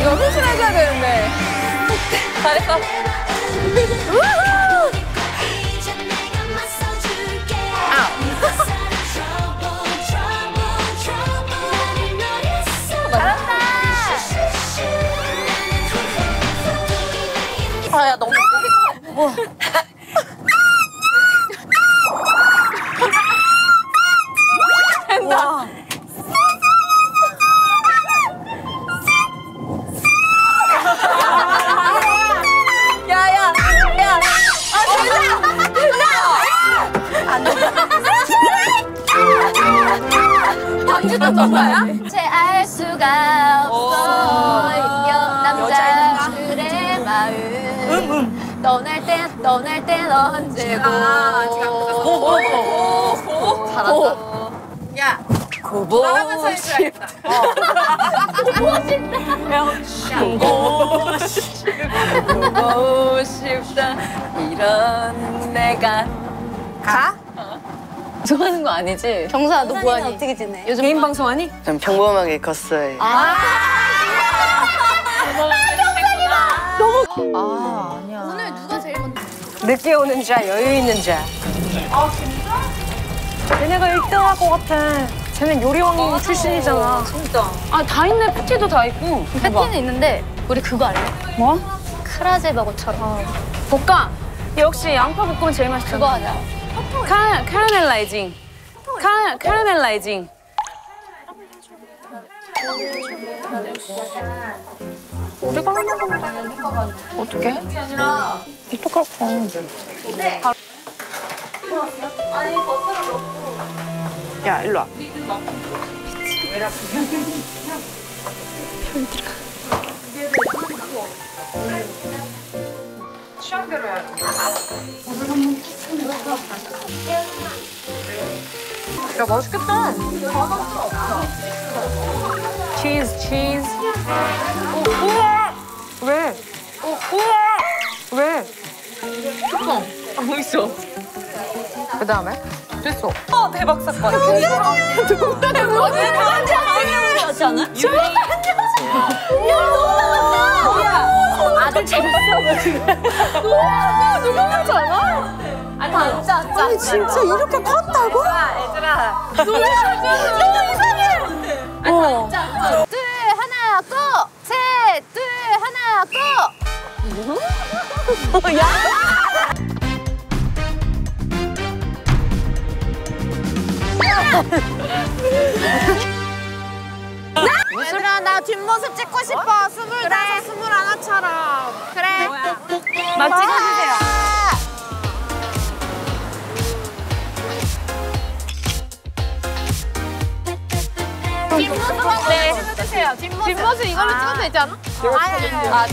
이거 훈훈해져야 되는데. 잘했어. 아야 너무 된 방주도 너가야? 제알 수가 없어요 남자들의 마음 떠날 땐 떠날 땐 언제고. 잘한다. 야. 고보 나가면서 해줘야겠다. 보고 싶다. 이런 내가 가? 좋아하는 거 아니지? 경사 너 뭐하니? 어떻게 지내? 요즘 개인 방송하니? 전 평범하게 컸어요. 아 오늘 누가 제일 먼저 늦게 오는 자, 여유 있는 자. 아, 진짜? 얘네가 1등 할 것 같아. 쟤는 요리왕 출신이잖아. 진짜 아 다 있네 패티도 다 있고 패티는 있는데 우리 그거 알래? 뭐? 크라제 버거처럼 볶아 역시 양파 볶음은 제일 맛있어 그거 하자 카, 카라멜라이징 카, 카라멜라이징 우리가 하는 거보다 어떻게? 어떡할 거 야, 일로 와. 야, 맛있겠다. 치즈, 치즈. 오, 우와! 왜? 오, 우와! 왜? 뚜껑. 안 보이죠? 그 다음에? 됐어. 어, 대박 사건. 누군가가 뭐지? 같지 않아? 아들 재밌어 지금 누구 같지 않아? 아니 진짜 진짜 아니, 진짜 이렇게 컸다고? 얘들아. 둘 하나 고! 셋둘 하나 고! 얘들아, 나 뒷모습 찍고 싶어. 스물다섯, 스물하나처럼. 그래. 나 찍어주세요 네. 찍어주세요 뒷모습 뒷모습 이걸로 찍으면 되지 않아? 아,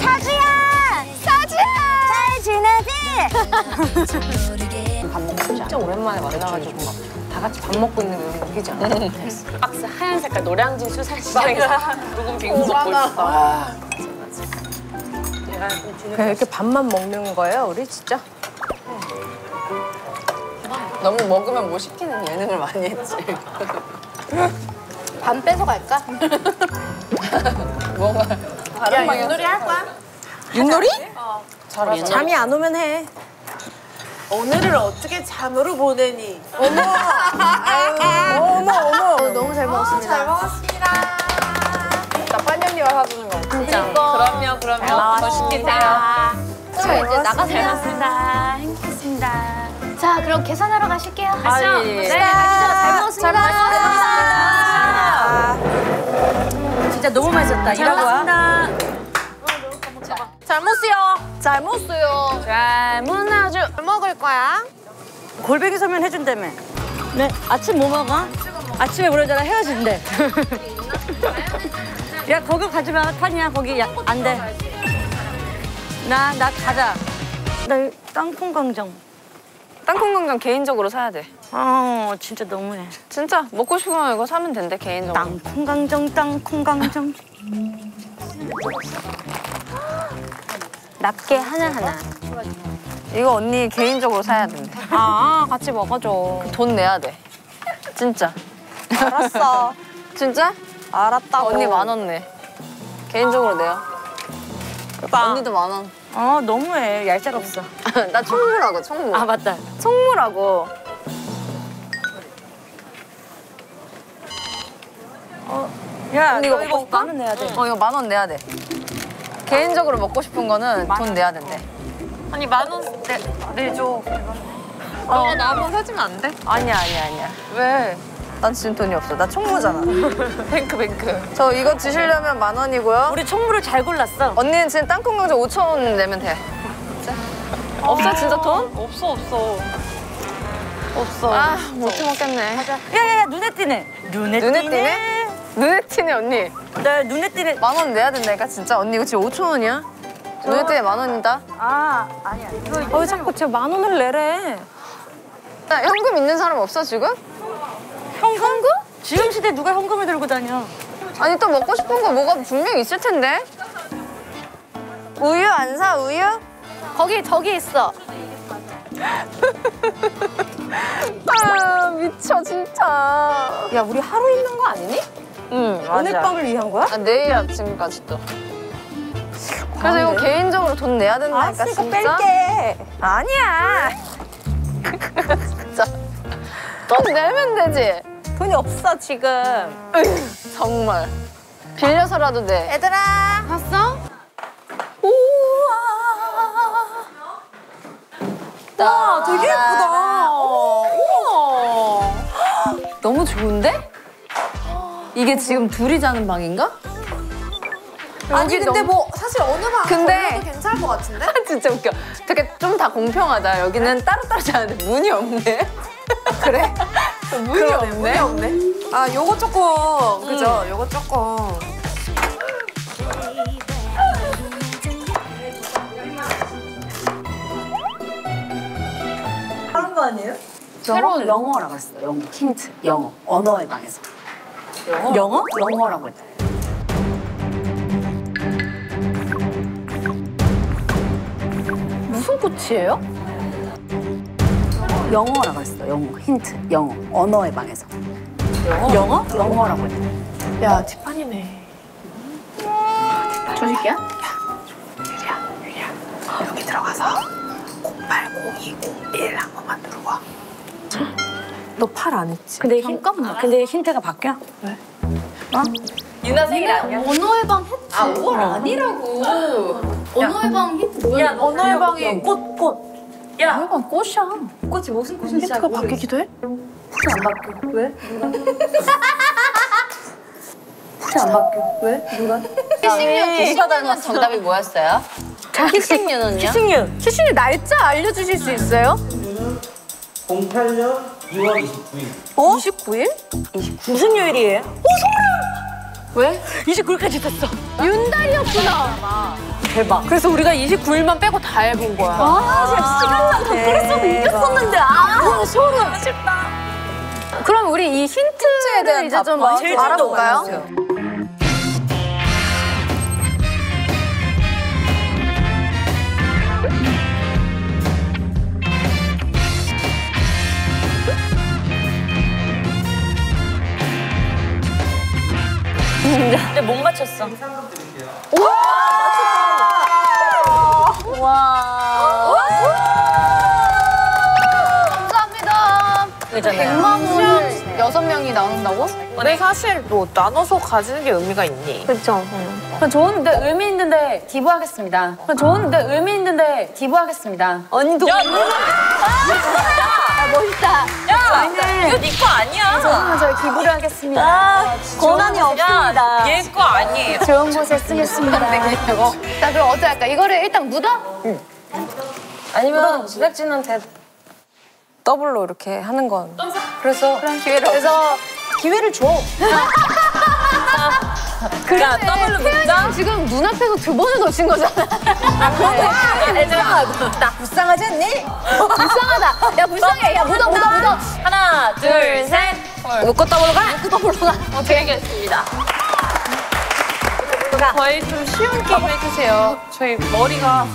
사주야! 사주야! 잘 지내지? 진짜 오랜만에 만나가지고 막다 같이 밥 먹고 있는 거 웃기지 않아? 박스 하얀 색깔 노량진 수산시장에서 묵은 빙수 먹고 있어 그냥 이렇게 밥만 먹는 거예요, 우리 진짜? 너무 먹으면 뭐 시키는 예능을 많이 했지. 반 뺏어 갈까? 뭔가 다른 방향. 윷놀이 할 거야? 윷놀이? 잘하지. 잠이 안 오면 해. 오늘을 어떻게 잠으로 보내니? 어머, 어머. 너무 잘 먹었습니다 잘 먹었습니다. 나 빠년이와 사주는 거. 진짜 그럼요 그럼요 더 시키세요 그럼 이제 나가서 잘 먹었습니다 행복했습니다 자 그럼 계산하러 가실게요 가시죠 예. 네잘 먹었습니다 진짜 너무 맛있었다 일하고 와. 잘 먹었어요 잘 먹었어요. 잘 문화주 잘 먹을 거야? 골뱅이 소면 해준다며. 네, 아침 뭐 먹어? 아침에 그러잖아 헤어진대. 야 거기 가지 마, 타니야 거기 야, 안 돼. 나 나 가자. 나 땅콩 강정. 땅콩 강정 개인적으로 사야 돼 아 진짜 너무해. 진짜 먹고 싶으면 이거 사면 된대 개인적으로 땅콩 강정, 땅콩 강정. 납게 하나 하나. 이거 언니 개인적으로 사야 된대. 아 같이 먹어줘. 돈 내야 돼. 진짜. 알았어. 진짜? 알았다고. 언니 만 원 내. 개인적으로 내요. 언니도 만 원. 아 너무해. 얄짤 없어. 나 총무라고 총무. 아 맞다. 총무라고. 야 언니 이거 너 먹고 싶어? 만원 내야 돼. 어 이거 만 원 내야 돼. 개인적으로 먹고 싶은 거는 돈 내야 된대. 아니 만 원 내줘. 너가 나 한번 사주면 안 돼? 아니야 아니야 아니야. 왜? 난 지금 돈이 없어. 나 총무잖아. 뱅크 뱅크. 저 이거 드시려면 만 원이고요. 우리 총무를 잘 골랐어. 언니는 지금 땅콩 강정 5천 원 내면 돼. 없어 진짜 돈? 없어 없어. 없어. 아못 먹겠네. 야야야 눈에 띄네. 눈에, 눈에 띄네? 눈에 띄네 언니. 나 눈에 띄네. 만 원 내야 된다 니까 진짜. 언니 이거 지금 5천 원이야? 눈에 띄네 만 원이다. 아 아니야. 이거 어 자꾸 제가 만 원을 내래. 야, 현금 있는 사람 없어 지금? 현금? 지금 시대 누가 현금을 들고 다녀? 아니 또 먹고 싶은 거 뭐가 분명 있을 텐데. 우유 안 사 우유? 거기 저기 있어. 아 미쳐 진짜. 야 우리 하루 있는 거 아니니? 응 맞아. 오늘 밤을 위한 거야? 아, 내일 아침까지 또. 그래서 이거 개인적으로 돈 내야 된다니까 알았으니까 진짜. 뺄게. 아니야. 진짜. 돈 내면 되지. 돈이 없어 지금. 정말. 빌려서라도 내. 얘들아. 봤어? 와 되게 예쁘다. 우와. 너무 좋은데? 이게 지금 둘이 자는 방인가? 아니 근데 뭐 사실 어느 방 근데- 괜찮을 것 같은데? 진짜 웃겨. 되게 좀 다 공평하다. 여기는 따로따로 자는데 문이 없네. 그래? 문이 없네. 아 요거 조금 그죠? 요거 조금 새로운 영어라고 했어. 영어. 힌트. 영어. 언어의 방에서. 영어? 영어라고 했다. 무슨 꽃이에요? 영어라고 했어. 영어. 힌트. 영어. 언어의 방에서. 영어? 영어? 영어라고 했다. 야 티파니네 조식이야? 여기 들어가서 080201한 번만 들어와 너 팔 안 했지? 근데 잠깐만. 근데 힌트가 바뀌어? 유나 생일 아니야? 언어의 방 했지. 아, 5월 아니라고. 언어의 방 힌트 뭐야? 언어의 방에 꽃 꽃. 언어의 방 꽃이야. 꽃이 무슨 꽃인지 힌트가 바뀌기도 해? 키싱류 키싱류는 정답이 뭐였어요? 키싱류는요? 키싱류. 키슈니 날짜 알려주실 수 있어요? 08년 2월 29일. 29일? 무슨 요일이에요? 오 소름! 왜? 29일까지 됐어. 윤달이었구나. 대박. 그래서 우리가 29일만 빼고 다 해본 거야. 아, 진짜 시간만 더 그랬어도 이겼었는데. 아, 소름. 아쉽다. 그럼 우리 이 힌트에 대한 이제 좀 알아볼까요? 좀 근데 못 맞췄어. 감사합니다. 그잖아요. 100만 원을 여섯 명이 나눈다고? 근데 사실 뭐 나눠서 가지는 게 의미가 있니? 그렇죠. 좋은데 의미 있는데 기부하겠습니다. 좋은데 의미 있는데 기부하겠습니다. 언니 돈. 멋있다. 이거 네거 아니야. 저는 저희 기부를 하겠습니다. 아, 권한이 없습니다. 얘 거 아니에요. 좋은 곳에 쓰겠습니다. 자 그럼 어떻게 할까? 이거를 일단 묻어? 아니면 제작진한테 더블로 이렇게 하는 건. 그래서 기회를 그래서 기회를 줘. 야, 더블로 묻자. 지금 눈앞에서 두 번을 놓친 거잖아. 불쌍하지 않니? 불쌍하다. 야 불쌍해. 야 묻어 묻어 묻어. 하나, 둘, 셋. 묻고 더블로 가? 어떻게 하겠습니다. 저희 좀 쉬운 게임 해주세요. 저희 머리가